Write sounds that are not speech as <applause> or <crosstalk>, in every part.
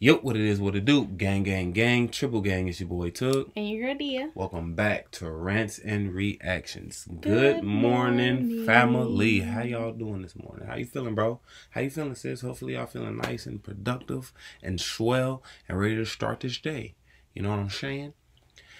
Yo, what it is, what it do? Gang, gang, gang, triple gang. It's your boy Tug. And your Dia. Welcome back to Rants and Reactions. Good, Good morning, morning. family. How y'all doing this morning? How you feeling, bro? How you feeling, sis? Hopefully y'all feeling nice and productive and swell and ready to start this day. You know what I'm saying?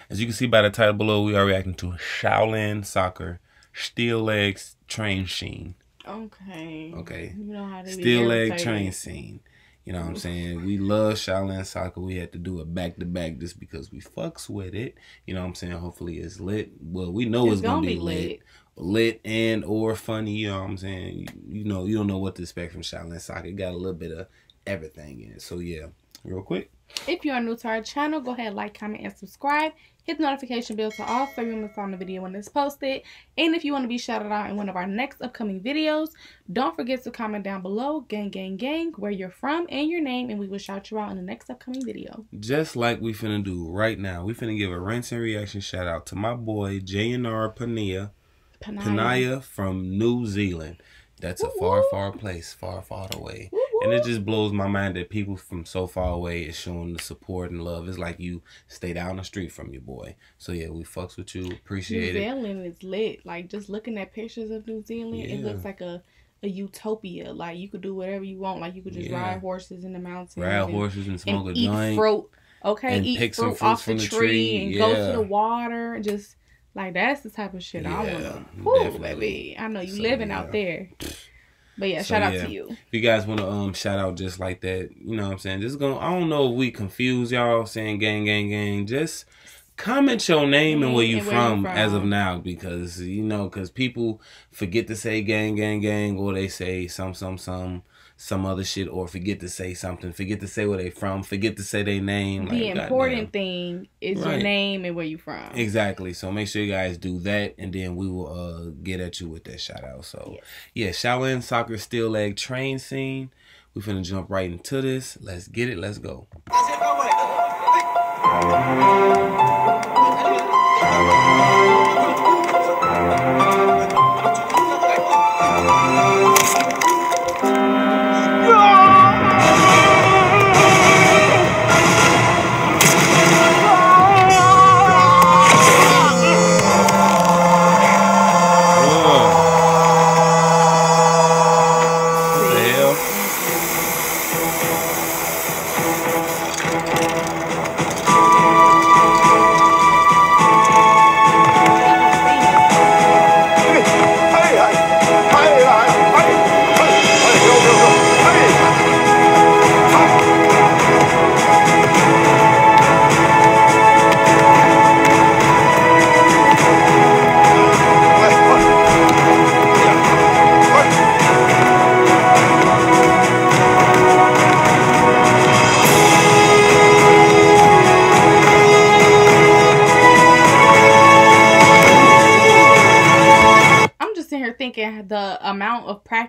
As you can see by the title below, we are reacting to Shaolin Soccer Steel Legs Train Scene. Okay. Okay. You know how to Steel leg train scene. You know what I'm saying? We love Shaolin soccer. We had to do it back to back just because we fucks with it. You know what I'm saying? Hopefully it's lit. Well, we know it's, gonna, be lit. lit. and or funny. You know what I'm saying? You, you know, you don't know what to expect from Shaolin soccer. It got a little bit of everything in it. So yeah, real quick. If you are new to our channel, go ahead, like, comment, and subscribe. Hit the notification bell to all so you won't on the video when it's posted. And if you want to be shouted out in one of our next upcoming videos, don't forget to comment down below, gang, gang, gang, where you're from and your name, and we will shout you out in the next upcoming video. Just like we finna do right now, we finna give a Rants and Reaction shout out to my boy JNR Pania. Panaya. Panaya from New Zealand. That's a Woo far, far place, far, far away. Woo. And it just blows my mind that people from so far away is showing the support and love. It's like you stay down the street from your boy. So yeah, we fucks with you. New Appreciate it. New Zealand is lit. Like just looking at pictures of New Zealand, it looks like a a utopia. Like you could do whatever you want. Like you could just Yeah. ride horses in the mountains, Ride and, horses and smoke and a eat joint. fruit. Okay, and eat fruit off the, the tree, tree, and go to the water. and Just like that's the type of shit I Yeah, wanna. Whew, baby, I know you So, living yeah. out there. But yeah, So, shout out yeah. to you. If you guys want to um shout out just like that, you know what I'm saying? Just going I don't know if we confuse y'all saying gang gang gang. Just comment your name and where you And where you from, as of now because you know cuz people forget to say gang gang gang or they say some some some some other shit or forget to say something, forget to say where they from, forget to say their name The like, important goddamn. thing is your name and where you from. Exactly. So make sure you guys do that, and then we will uh get at you with that shout out. So Yes. yeah, Shaolin soccer steel leg train scene. We finna jump right into this. Let's get it. Let's go.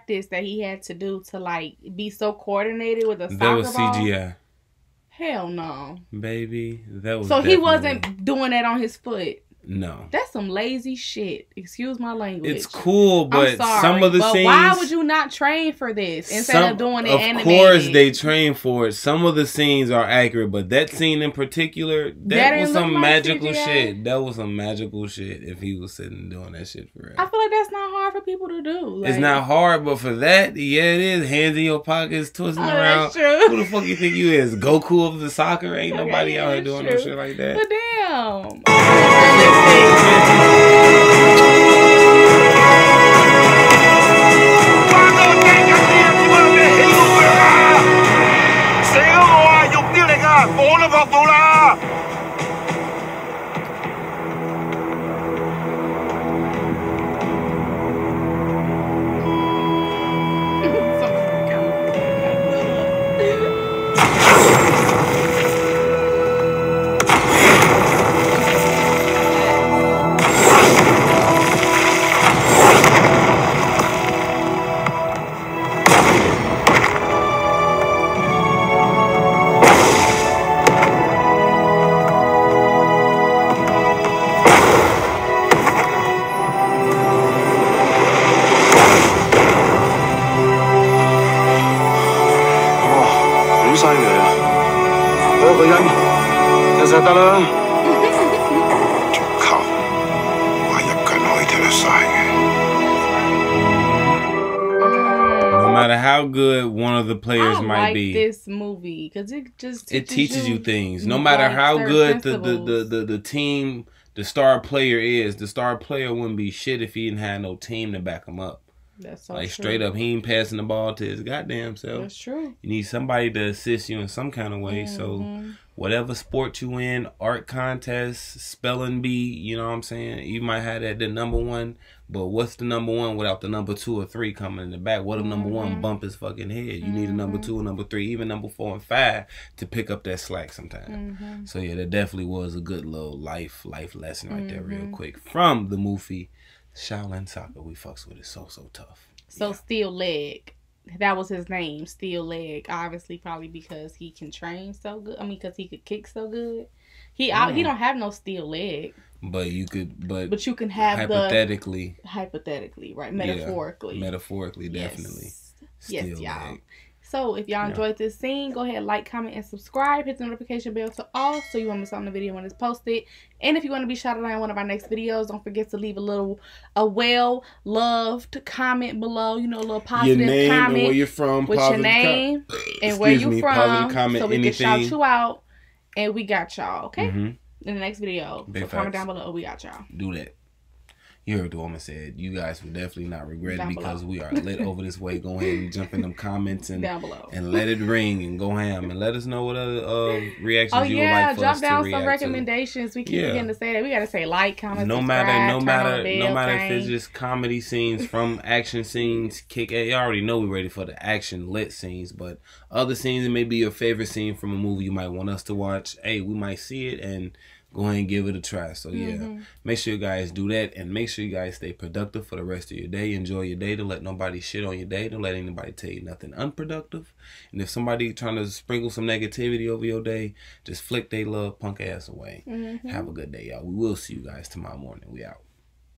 Practice that he had to do to like be so coordinated with a soccer That was ball. CGI, Hell no. baby. That was. So he wasn't doing that on his foot. No. That's some lazy shit. Excuse my language. It's cool, but sorry, some of the but scenes. why would you not train for this instead some- of doing it Of animated? course, they train for it. Some of the scenes are accurate, but that scene in particular, that, That was some like magical CGI? shit. That was some magical shit. If he was sitting doing that shit for real. I feel like that's not hard for people to do. it's not hard, but for that, yeah, it is. Hands in your pockets, twisting Oh, around. that's true. Who the fuck you think you is? Goku of the soccer? Ain't Okay, <laughs> nobody out here doing true. no shit like that. But damn. <laughs> Hey, No matter how good one of the players I might like be, this movie because it just teaches it teaches you, you things. No like matter how good the, the, the, the, the team, the star player is, the star player wouldn't be shit if he didn't have no team to back him up. That's so like true. straight up, he ain't passing the ball to his goddamn self. That's true. You need somebody to assist you in some kind of way. So Mhm. whatever sport you in, art contest, spelling bee, you know what I'm saying? You might have that the number one, but what's the number one without the number two or three coming in the back? What if number one Mhm. bump his fucking head? You need a number Mhm. two, a number three, even number four and five to pick up that slack sometime. Mhm. So yeah, that definitely was a good little life life lesson right there, real Mhm. quick. From the movie Shaolin Soccer. We fucks with it so so tough. So Yeah. Steel Leg, that was his name, Steel Leg. Obviously, probably because he can train so good. I mean, because he could kick so good. He out he Mm. don't have no steel leg, But you could but, but you can have the hypothetically hypothetically, right? Yeah, Metaphorically, metaphorically Yes. definitely. Yes, Still y'all. leg. So if y'all Yeah. enjoyed this scene, go ahead, like, comment, and subscribe. Hit the notification bell to all so you won't miss out on the video when it's posted. And if you want to be shouted out in one of our next videos, don't forget to leave a little, a well loved comment below. You know, a little Your positive name and comment where you're from. with your positive com- name and where Excuse you me, from, positive comment, so we anything. can shout you out. And we got y'all, okay? Mhm. In the next video. Big so comment down below. We got y'all. Do that. You heard the woman said. You guys will definitely not regret it because below. we are lit over this way. Go ahead and jump in them comments and Down below. and let it ring and go ham and let us know what other uh, reactions Oh you yeah, would like for us down to some recommendations. We keep Yeah. forgetting to say that. We gotta say like, to. comment, No matter, no matter, no matter if it's just comedy scenes from action scenes, kick. You already know we're ready for the action lit scenes, but other scenes it may be your favorite scene from a movie you might want us to watch. Hey, we might see it and go ahead and give it a try. So yeah, Mhm. make sure you guys do that and make sure you guys stay productive for the rest of your day. Enjoy your day. Don't let nobody shit on your day. Don't let anybody tell you nothing unproductive. And if somebody trying to sprinkle some negativity over your day, just flick they love punk ass away. Mhm. Have a good day, y'all. We will see you guys tomorrow morning. We out.